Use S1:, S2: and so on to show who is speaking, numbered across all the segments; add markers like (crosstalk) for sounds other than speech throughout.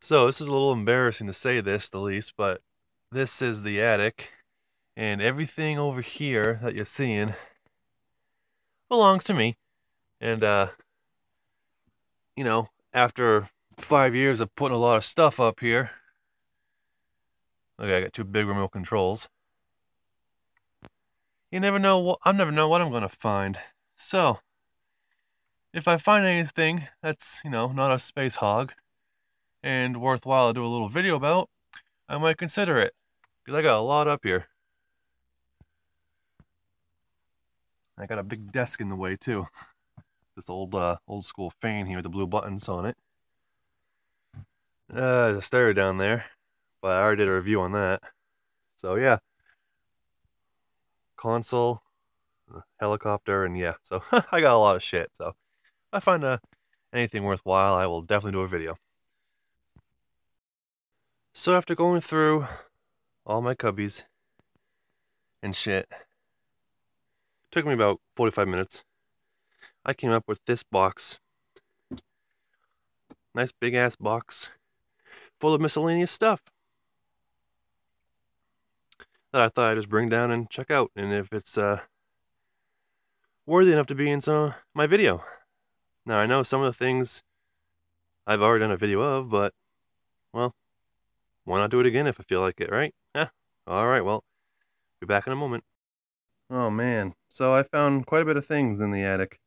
S1: So this is a little embarrassing to say this, the least, but this is the attic, and everything over here that you're seeing belongs to me. And uh, you know, after five years of putting a lot of stuff up here, okay, I got two big remote controls. You never know what I never know what I'm gonna find. So, if I find anything that's you know not a space hog and worthwhile to do a little video about, I might consider it. Because I got a lot up here. I got a big desk in the way too. This old uh, old school fan here with the blue buttons on it. Uh, there's a stereo down there, but I already did a review on that. So yeah, console, helicopter, and yeah, so (laughs) I got a lot of shit. So if I find uh, anything worthwhile, I will definitely do a video. So after going through all my cubbies and shit, took me about 45 minutes. I came up with this box. Nice big ass box full of miscellaneous stuff that I thought I'd just bring down and check out. And if it's uh, worthy enough to be in some my video. Now I know some of the things I've already done a video of, but well, why not do it again if I feel like it, right? Yeah. All right. Well, be back in a moment. Oh man. So I found quite a bit of things in the attic.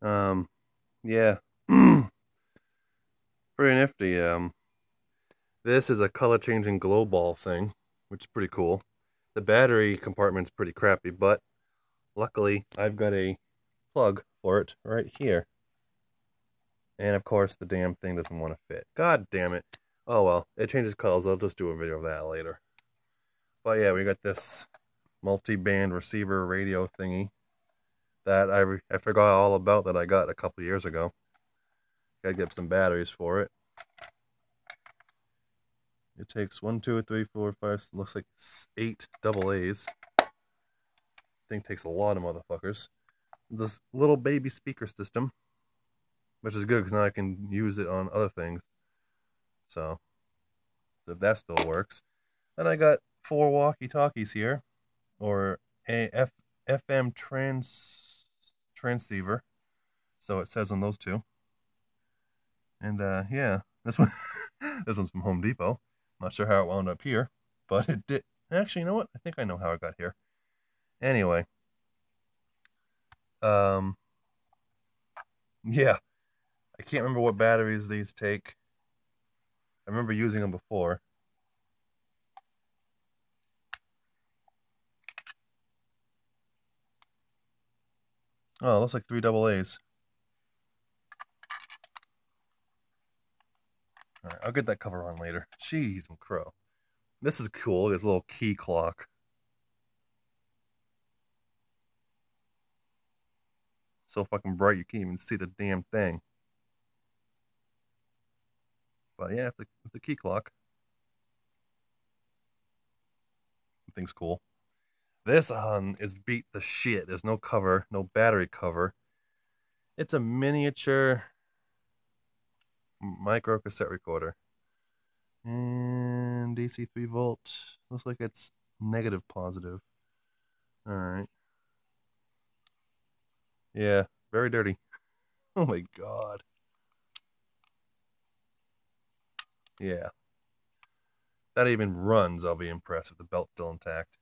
S1: Um, yeah. (clears throat) pretty nifty. Um, this is a color changing glow ball thing, which is pretty cool. The battery compartment's pretty crappy, but luckily I've got a plug for it right here. And of course the damn thing doesn't want to fit. God damn it. Oh well, it changes colors. I'll just do a video of that later. But yeah, we got this multi-band receiver radio thingy that I, I forgot all about that I got a couple years ago. Gotta get some batteries for it. It takes one, two, three, four, five, looks like eight double A's. Thing takes a lot of motherfuckers. This little baby speaker system, which is good because now I can use it on other things. So, so that still works. And I got four walkie-talkies here, or a F, FM trans transceiver. So it says on those two. And uh, yeah, this one, (laughs) this one's from Home Depot. Not sure how it wound up here, but it did. Actually, you know what? I think I know how it got here. Anyway, um, yeah, I can't remember what batteries these take. Remember using them before. Oh, looks like three double A's. Alright, I'll get that cover on later. Jeez, I'm crow. This is cool. It's a little key clock. So fucking bright you can't even see the damn thing. But yeah, it's a, it's a key clock. Thing's cool. This on is beat the shit. There's no cover, no battery cover. It's a miniature micro cassette recorder. And DC 3 volt. Looks like it's negative positive. Alright. Yeah, very dirty. (laughs) Oh my god. Yeah. That even runs, I'll be impressed if the belt's still intact.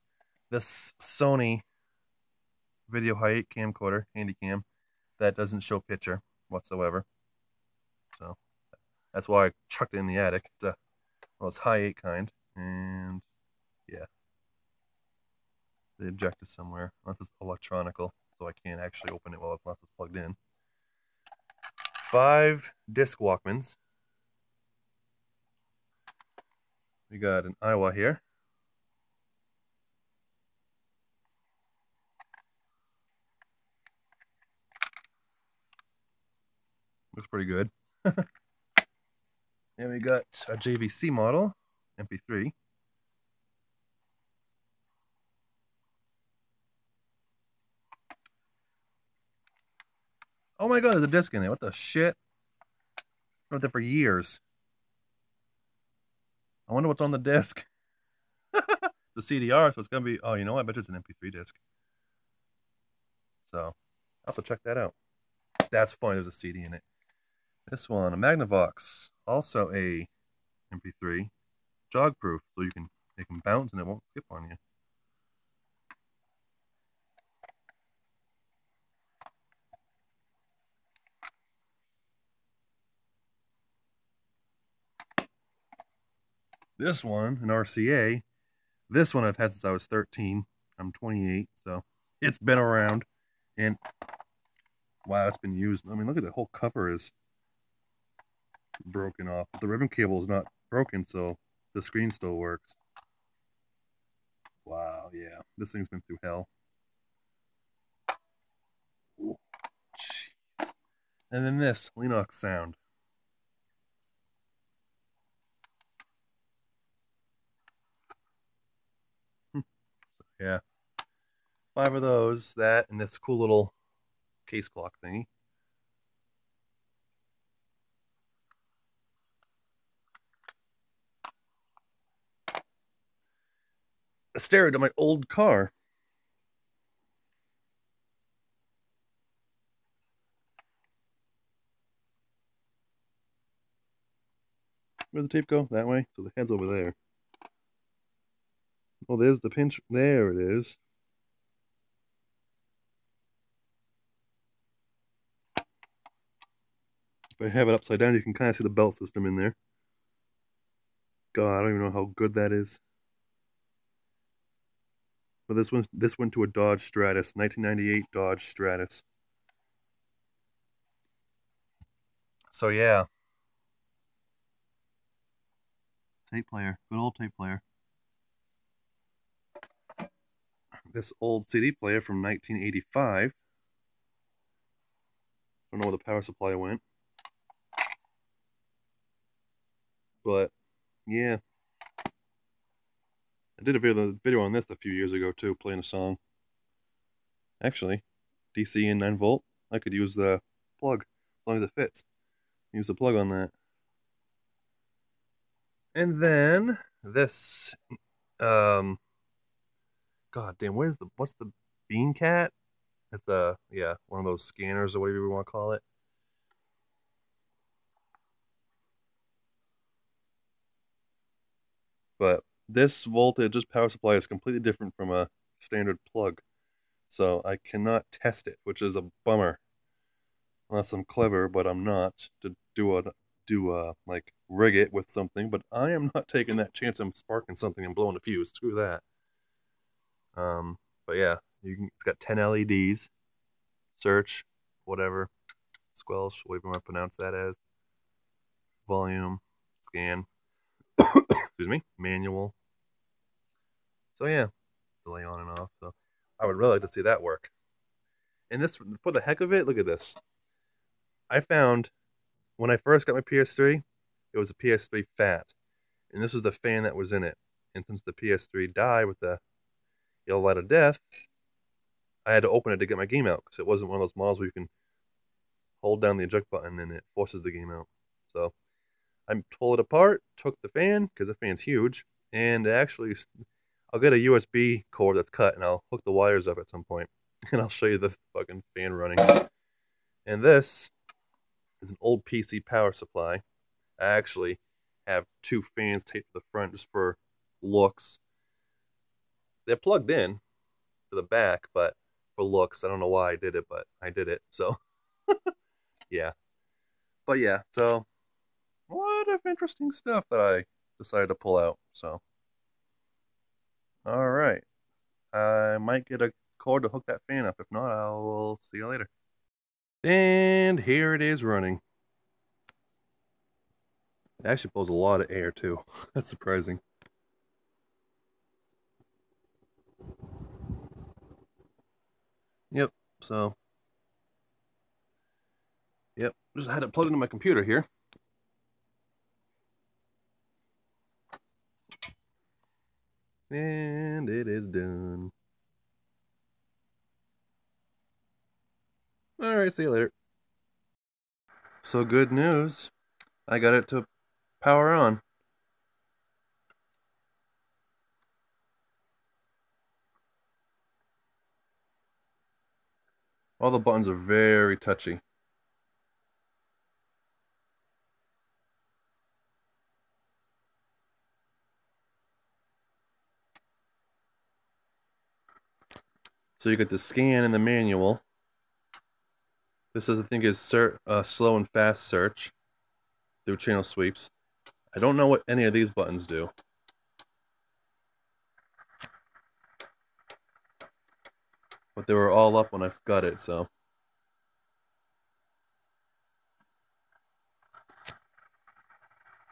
S1: This Sony Video Hi8 camcorder, Handycam, that doesn't show picture whatsoever. So that's why I chucked it in the attic. It's a well, it's high eight kind, and yeah, the ejector somewhere. Unless it's electronical, so I can't actually open it while it's plugged in. Five disc Walkmans. We got an Aiwa here. Looks pretty good. (laughs) And we got a JVC model, MP3. Oh my god, there's a disc in there. What the shit? I've Been there for years. I wonder what's on the disc. (laughs) the CDR, so it's gonna be. Oh, you know, what? I bet it's an MP3 disc. So I'll have to check that out. That's funny. There's a CD in it. This one, a Magnavox, also a MP3, jog proof, so you can make them bounce and it won't skip on you. This one, an RCA, this one I've had since I was 13. I'm 28, so it's been around. And wow, it's been used. I mean, look at the whole cover is broken off. The ribbon cable is not broken, so the screen still works. Wow, yeah. This thing's been through hell. Jeez. And then this, Lenoxx Sound. Yeah. Five of those, that, and this cool little case clock thingy. A stereo to my old car. Where'd the tape go? That way? So the head's over there. Oh, there's the pinch. There it is. If I have it upside down, you can kind of see the belt system in there. God, I don't even know how good that is. But this one, this went to a Dodge Stratus, 1998 Dodge Stratus. So yeah. Tape player, good old tape player. This old CD player from 1985. I Don't know where the power supply went. But, yeah. I did a video, on this a few years ago, too, playing a song. Actually, DC and 9 volt. I could use the plug, as long as it fits. Use the plug on that. And then, this, um, God damn, where's the what's the Bearcat? It's a yeah, one of those scanners or whatever you want to call it. But this voltage, this power supply is completely different from a standard plug. So I cannot test it, which is a bummer. Unless I'm clever, but I'm not to do a do a like rig it with something. But I am not taking that chance I'm sparking something and blowing a fuse. Screw that. Um, but yeah, you can, it's got 10 LEDs. Search, whatever, squelch, whatever you want to pronounce that as. Volume, scan, (coughs) excuse me, manual. So yeah, delay on and off. So I would really like to see that work. And this, for the heck of it, look at this. I found when I first got my PS3, it was a PS3 Fat, and this was the fan that was in it. And since the PS3 died with the Yellow Light of Death, I had to open it to get my game out because it wasn't one of those models where you can hold down the eject button and it forces the game out. So I pulled it apart, took the fan because the fan's huge, and actually I'll get a USB cord that's cut and I'll hook the wires up at some point (laughs) and I'll show you the fucking fan running. And this is an old PC power supply. I actually have two fans taped to the front just for looks they're plugged in to the back, but for looks, I don't know why I did it, but I did it. So, (laughs) yeah. But yeah, so a lot of interesting stuff that I decided to pull out. So, all right. I might get a cord to hook that fan up. If not, I will see you later. And here it is running. It actually pulls a lot of air too. (laughs) That's surprising. Yep, so. Yep, just had it plugged into my computer here. And it is done. Alright, see you later. So good news. I got it to power on. All the buttons are very touchy. So you get the scan and the manual. This is, I think, is uh, slow and fast search through channel sweeps. I don't know what any of these buttons do. But they were all up when I got it, so.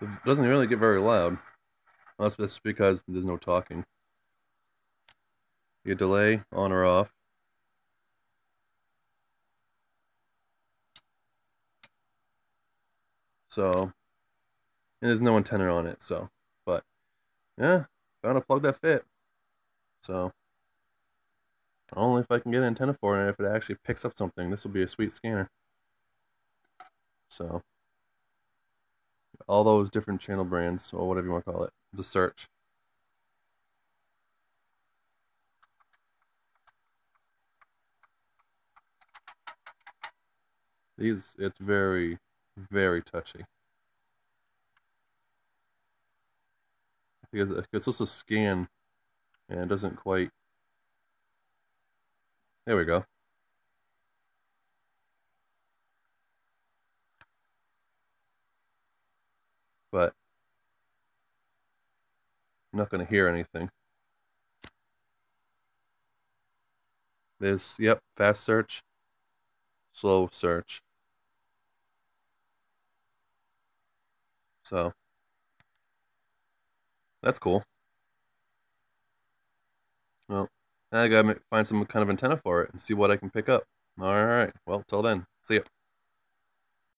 S1: It doesn't really get very loud. Unless that's because there's no talking. You delay on or off. So, and there's no antenna on it, so, but, yeah, found a plug that fit. So, only if I can get an antenna for it and if it actually picks up something, this will be a sweet scanner. So, all those different channel brands, or whatever you want to call it, the search. These, it's very, very touchy. Because uh, it's just a scan and it doesn't quite. There we go. But I'm not going to hear anything. This, yep, fast search, slow search. So that's cool. Well, I gotta find some kind of antenna for it and see what I can pick up. All right. Well, till then, see ya.